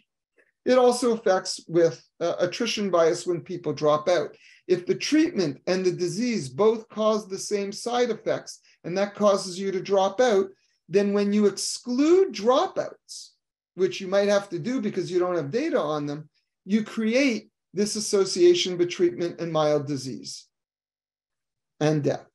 It also affects with uh, attrition bias when people drop out. If the treatment and the disease both cause the same side effects, and that causes you to drop out, then when you exclude dropouts, which you might have to do because you don't have data on them, you create this association between treatment and mild disease and death.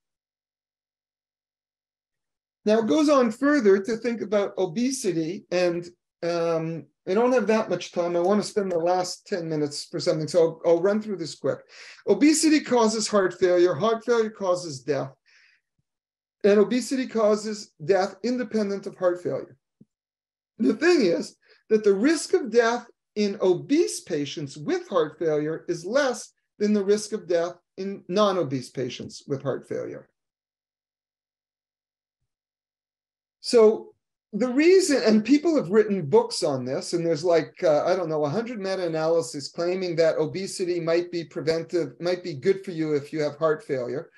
Now it goes on further to think about obesity and um, I don't have that much time. I want to spend the last 10 minutes for something, so I'll, I'll run through this quick. Obesity causes heart failure, heart failure causes death, and obesity causes death independent of heart failure. The thing is that the risk of death in obese patients with heart failure is less than the risk of death in non obese patients with heart failure. So, the reason, and people have written books on this, and there's like, uh, I don't know, 100 meta analyses claiming that obesity might be preventive, might be good for you if you have heart failure.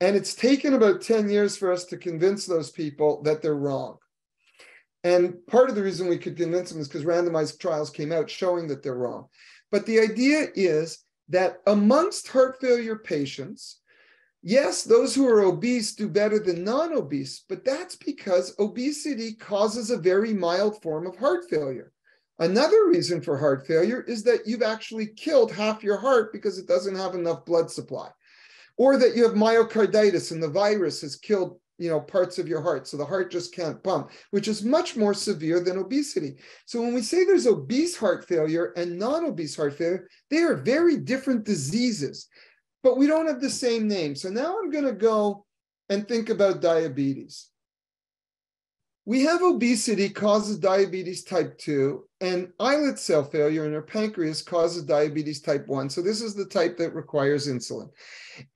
And it's taken about 10 years for us to convince those people that they're wrong. And part of the reason we could convince them is because randomized trials came out showing that they're wrong. But the idea is that amongst heart failure patients, yes, those who are obese do better than non obese, but that's because obesity causes a very mild form of heart failure. Another reason for heart failure is that you've actually killed half your heart because it doesn't have enough blood supply, or that you have myocarditis and the virus has killed you know parts of your heart. So the heart just can't pump which is much more severe than obesity. So when we say there's obese heart failure and non-obese heart failure they are very different diseases but we don't have the same name. So now i'm going to go and think about diabetes we have obesity causes diabetes type 2 and islet cell failure in our pancreas causes diabetes type 1 so this is the type that requires insulin.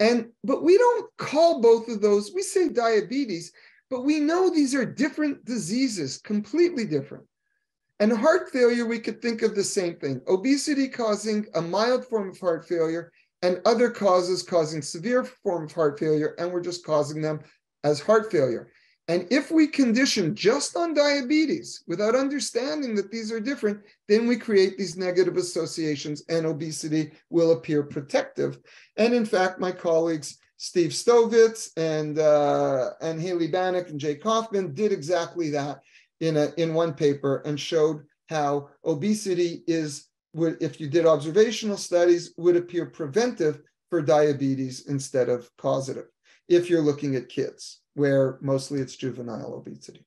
And but we don't call both of those we say diabetes but we know these are different diseases completely different. And heart failure we could think of the same thing obesity causing a mild form of heart failure and other causes causing severe form of heart failure and we're just causing them as heart failure and if we condition just on diabetes without understanding that these are different, then we create these negative associations and obesity will appear protective. And in fact, my colleagues, Steve Stovitz and, uh, and Haley Banack and Jay Kaufman did exactly that in, a, in one paper and showed how obesity is, would, if you did observational studies, would appear preventive for diabetes instead of causative if you're looking at kids where mostly it's juvenile obesity.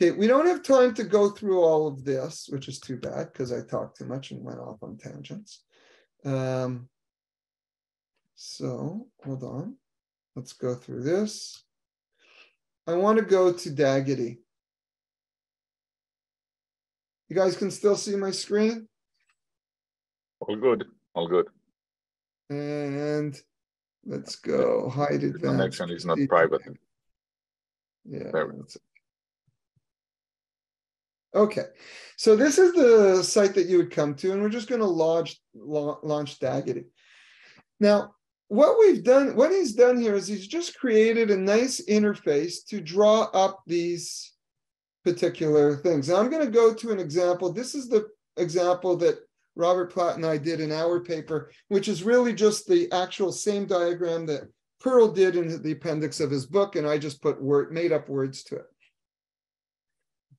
Okay, we don't have time to go through all of this, which is too bad because I talked too much and went off on tangents. Um, so hold on, let's go through this. I want to go to DAGitty. You guys can still see my screen? All good, all good. And let's go hide it. The connection is not private. Yeah. Okay, so this is the site that you would come to, and we're just going to launch launch DAGitty. Now, what we've done, what he's done here is he's just created a nice interface to draw up these particular things. Now, I'm going to go to an example. This is the example that Robert Platt and I did in our paper, which is really just the actual same diagram that Pearl did in the appendix of his book, and I just put word, made up words to it.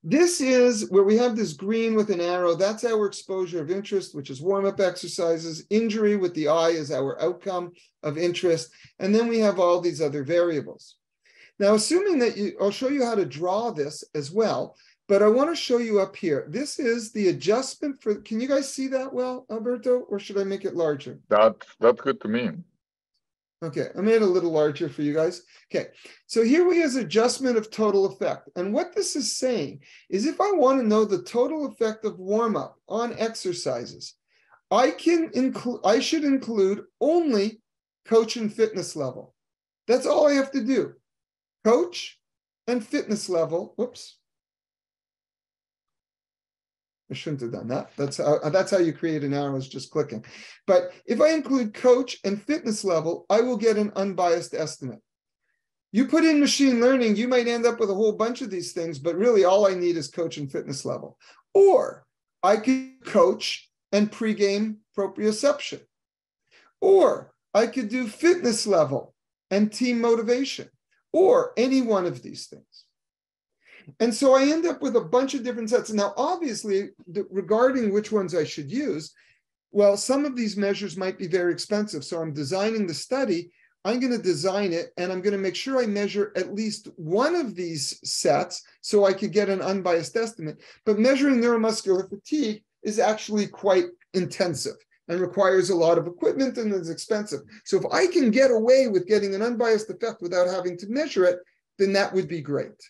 This is where we have this green with an arrow. That's our exposure of interest, which is warm up exercises. Injury with the eye is our outcome of interest. And then we have all these other variables. Now, assuming that you, I'll show you how to draw this as well, but I want to show you up here. This is the adjustment for, can you guys see that well, Alberto, or should I make it larger? That, that's good to me. Okay, I made it a little larger for you guys. Okay, so here we have adjustment of total effect. And what this is saying is if I want to know the total effect of warm up on exercises, I can include, I should include only coach and fitness level. That's all I have to do. Coach and fitness level. Whoops. I shouldn't have done that. That's how, uh, that's how you create an arrow is just clicking. But if I include coach and fitness level, I will get an unbiased estimate. You put in machine learning, you might end up with a whole bunch of these things, but really all I need is coach and fitness level. Or I could coach and pregame proprioception. Or I could do fitness level and team motivation, or any one of these things. And so I end up with a bunch of different sets. Now, obviously, the, regarding which ones I should use, well, some of these measures might be very expensive. So I'm designing the study. I'm going to design it and I'm going to make sure I measure at least one of these sets so I could get an unbiased estimate. But measuring neuromuscular fatigue is actually quite intensive and requires a lot of equipment and is expensive. So if I can get away with getting an unbiased effect without having to measure it, then that would be great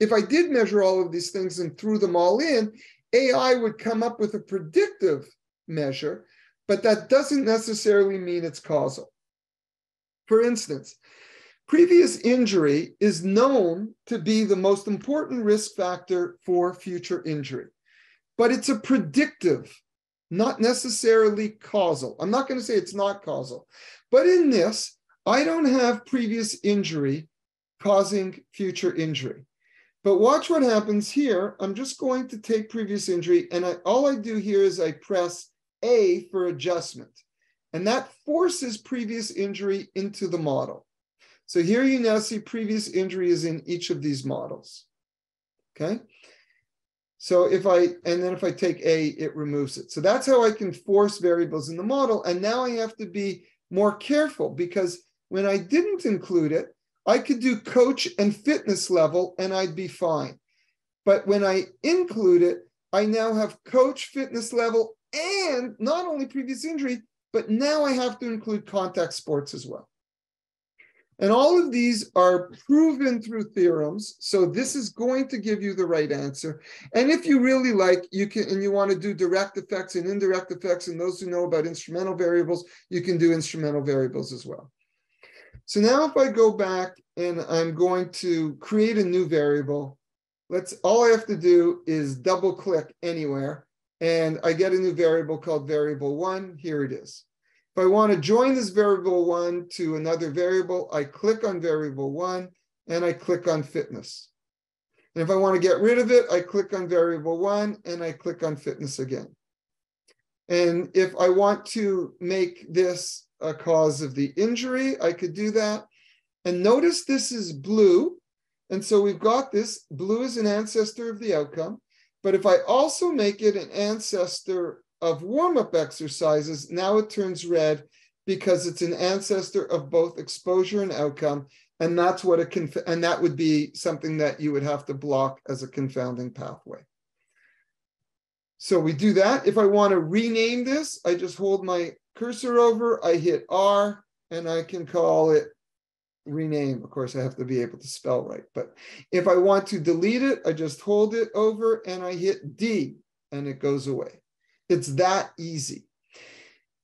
if I did measure all of these things and threw them all in, AI would come up with a predictive measure, but that doesn't necessarily mean it's causal. For instance, previous injury is known to be the most important risk factor for future injury, but it's a predictive, not necessarily causal. I'm not going to say it's not causal, but in this, I don't have previous injury causing future injury. But watch what happens here. I'm just going to take previous injury and I, all I do here is I press A for adjustment. And that forces previous injury into the model. So here you now see previous injury is in each of these models. Okay. So if I, and then if I take A, it removes it. So that's how I can force variables in the model. And now I have to be more careful because when I didn't include it, I could do coach and fitness level and I'd be fine. But when I include it, I now have coach, fitness level, and not only previous injury, but now I have to include contact sports as well. And all of these are proven through theorems. So this is going to give you the right answer. And if you really like, you can, and you want to do direct effects and indirect effects, and those who know about instrumental variables, you can do instrumental variables as well. So now if I go back and I'm going to create a new variable, let's, all I have to do is double click anywhere and I get a new variable called variable one. Here it is. If I want to join this variable one to another variable, I click on variable one and I click on fitness. And if I want to get rid of it, I click on variable one and I click on fitness again. And if I want to make this a cause of the injury, I could do that. And notice this is blue. And so we've got this, blue is an ancestor of the outcome. But if I also make it an ancestor of warm-up exercises, now it turns red because it's an ancestor of both exposure and outcome. And that's what it can, and that would be something that you would have to block as a confounding pathway. So we do that. If I want to rename this, I just hold my cursor over, I hit R, and I can call it rename. Of course, I have to be able to spell right. But if I want to delete it, I just hold it over and I hit D, and it goes away. It's that easy.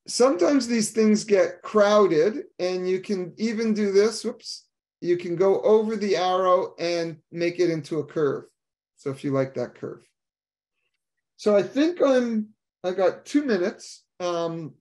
Sometimes these things get crowded and you can even do this, whoops, you can go over the arrow and make it into a curve. So if you like that curve. So I think I'm, I got two minutes. Um,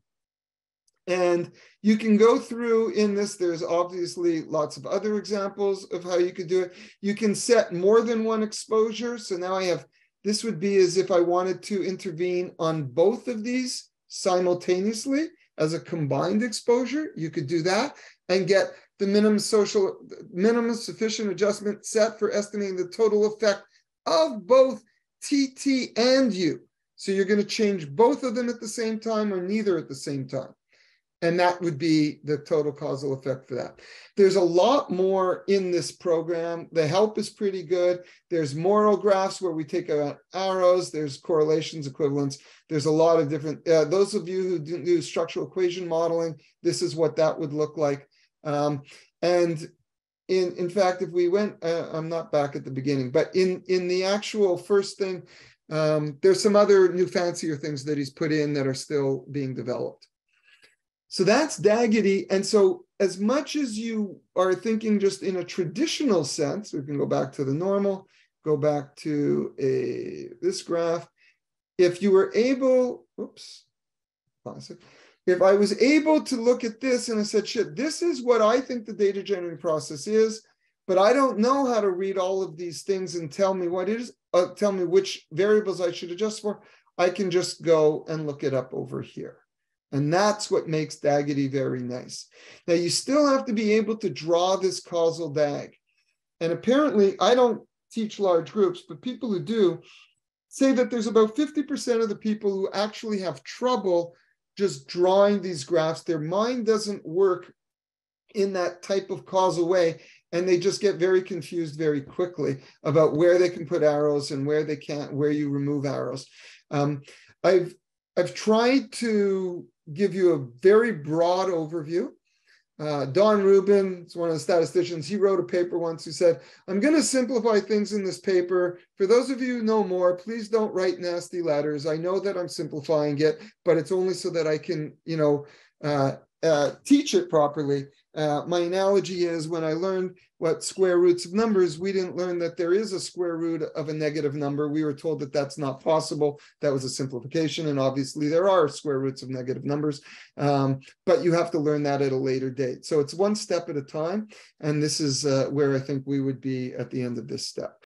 and you can go through in this, there's obviously lots of other examples of how you could do it. You can set more than one exposure. So now I have this would be as if I wanted to intervene on both of these simultaneously as a combined exposure. You could do that and get the minimum social, minimum sufficient adjustment set for estimating the total effect of both TT and U. So you're going to change both of them at the same time or neither at the same time. And that would be the total causal effect for that. There's a lot more in this program. The help is pretty good. There's moral graphs where we take out arrows. There's correlations, equivalents. There's a lot of different, uh, those of you who do structural equation modeling, this is what that would look like. Um, and in, in fact, if we went, uh, I'm not back at the beginning, but in, in the actual first thing, um, there's some other new fancier things that he's put in that are still being developed. So that's DAGitty. And so as much as you are thinking just in a traditional sense, we can go back to the normal, go back to a this graph. If you were able, oops, if I was able to look at this and I said, shit, this is what I think the data generating process is, but I don't know how to read all of these things and tell me what is, uh, tell me which variables I should adjust for, I can just go and look it up over here. And that's what makes DAGitty very nice. Now, you still have to be able to draw this causal DAG. And apparently, I don't teach large groups, but people who do say that there's about 50% of the people who actually have trouble just drawing these graphs. Their mind doesn't work in that type of causal way. And they just get very confused very quickly about where they can put arrows and where they can't, where you remove arrows. Um, I've I've tried to give you a very broad overview. Uh, Don Rubin is one of the statisticians. He wrote a paper once who said, I'm going to simplify things in this paper. For those of you who know more, please don't write nasty letters. I know that I'm simplifying it, but it's only so that I can, you know, uh, uh, teach it properly. Uh, my analogy is when I learned what square roots of numbers, we didn't learn that there is a square root of a negative number. We were told that that's not possible. That was a simplification. And obviously, there are square roots of negative numbers, um, but you have to learn that at a later date. So it's one step at a time. And this is uh, where I think we would be at the end of this step.